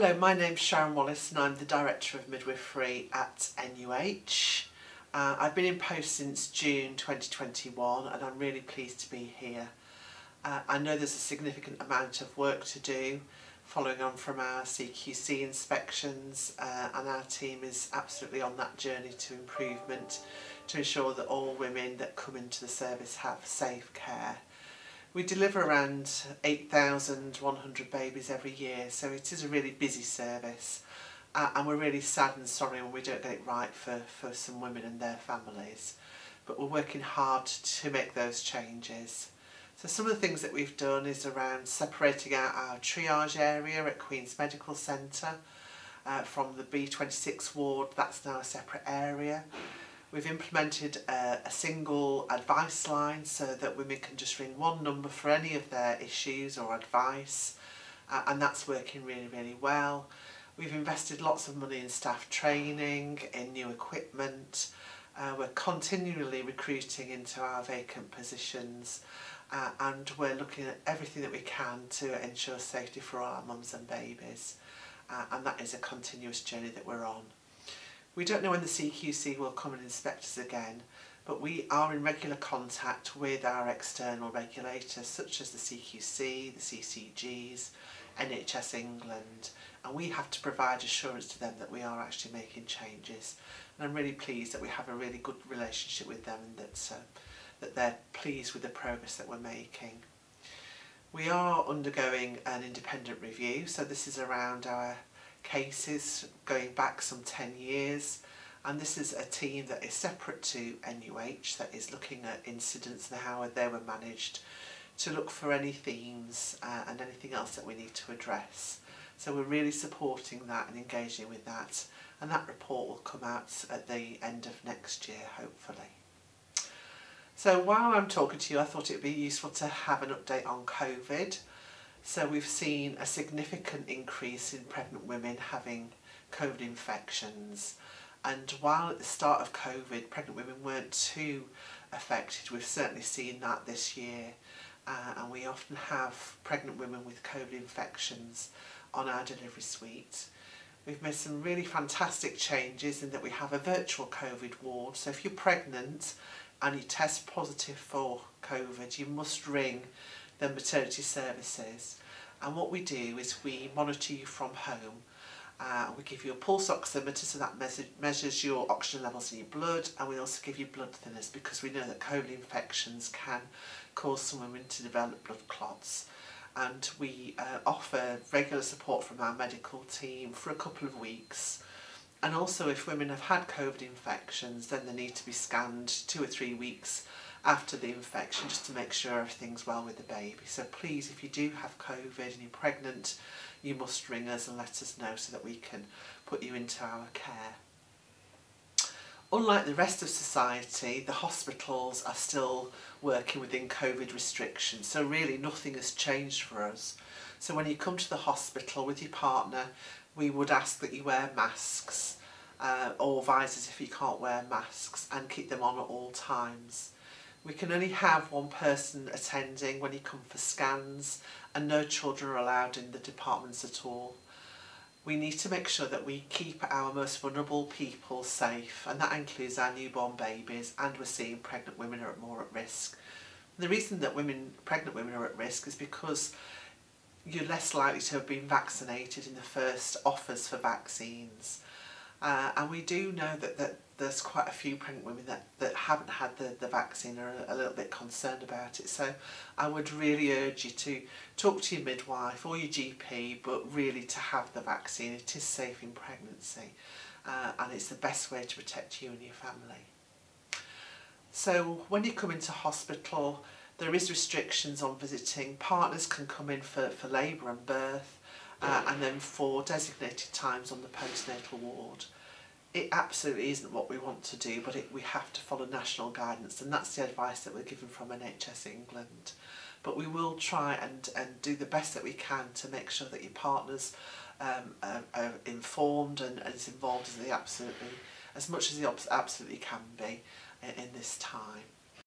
Hello, my name's Sharon Wallis and I'm the Director of Midwifery at NUH. Uh, I've been in post since June 2021 and I'm really pleased to be here. Uh, I know there's a significant amount of work to do following on from our CQC inspections uh, and our team is absolutely on that journey to improvement to ensure that all women that come into the service have safe care. We deliver around 8,100 babies every year, so it is a really busy service. Uh, and we're really sad and sorry when we don't get it right for, for some women and their families. But we're working hard to make those changes. So some of the things that we've done is around separating out our triage area at Queen's Medical Centre uh, from the B26 ward, that's now a separate area. We've implemented a, a single advice line so that women can just ring one number for any of their issues or advice uh, and that's working really, really well. We've invested lots of money in staff training, in new equipment. Uh, we're continually recruiting into our vacant positions uh, and we're looking at everything that we can to ensure safety for all our mums and babies. Uh, and that is a continuous journey that we're on. We don't know when the CQC will come and inspect us again but we are in regular contact with our external regulators such as the CQC, the CCGs, NHS England and we have to provide assurance to them that we are actually making changes and I'm really pleased that we have a really good relationship with them and that uh, that they're pleased with the progress that we're making. We are undergoing an independent review, so this is around our cases going back some 10 years and this is a team that is separate to NUH that is looking at incidents and how they were managed to look for any themes uh, and anything else that we need to address. So we're really supporting that and engaging with that and that report will come out at the end of next year hopefully. So while I'm talking to you, I thought it would be useful to have an update on COVID. So we've seen a significant increase in pregnant women having COVID infections. And while at the start of COVID, pregnant women weren't too affected, we've certainly seen that this year. Uh, and we often have pregnant women with COVID infections on our delivery suite. We've made some really fantastic changes in that we have a virtual COVID ward. So if you're pregnant and you test positive for COVID, you must ring than maternity services. And what we do is we monitor you from home. Uh, we give you a pulse oximeter so that measures your oxygen levels in your blood and we also give you blood thinners because we know that COVID infections can cause some women to develop blood clots and we uh, offer regular support from our medical team for a couple of weeks and also if women have had COVID infections then they need to be scanned two or three weeks after the infection just to make sure everything's well with the baby. So please, if you do have COVID and you're pregnant, you must ring us and let us know so that we can put you into our care. Unlike the rest of society, the hospitals are still working within COVID restrictions, so really nothing has changed for us. So when you come to the hospital with your partner, we would ask that you wear masks uh, or visors if you can't wear masks and keep them on at all times. We can only have one person attending when you come for scans and no children are allowed in the departments at all. We need to make sure that we keep our most vulnerable people safe and that includes our newborn babies and we're seeing pregnant women are more at risk. The reason that women, pregnant women are at risk is because you're less likely to have been vaccinated in the first offers for vaccines. Uh, and we do know that, that there's quite a few pregnant women that, that haven't had the, the vaccine are a, a little bit concerned about it. So I would really urge you to talk to your midwife or your GP, but really to have the vaccine. It is safe in pregnancy uh, and it's the best way to protect you and your family. So when you come into hospital, there is restrictions on visiting. Partners can come in for, for labour and birth uh, and then for designated times on the postnatal ward. It absolutely isn't what we want to do but it, we have to follow national guidance and that's the advice that we're given from NHS England. But we will try and, and do the best that we can to make sure that your partners um, are, are informed and, and as involved as they absolutely, as much as they absolutely can be in, in this time.